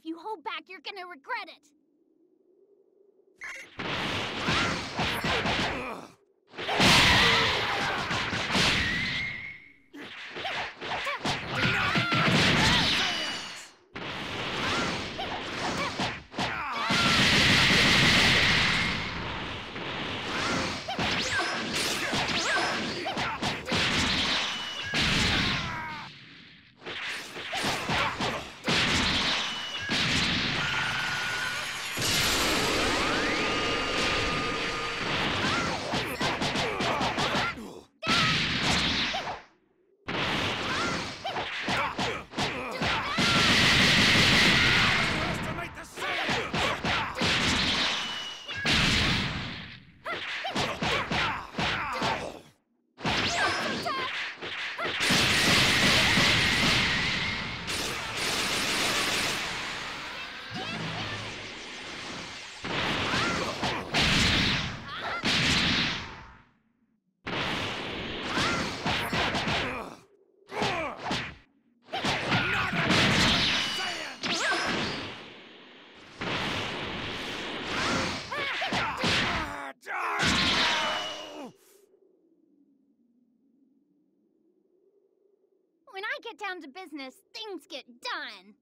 If you hold back, you're gonna regret it. When I get down to business, things get done.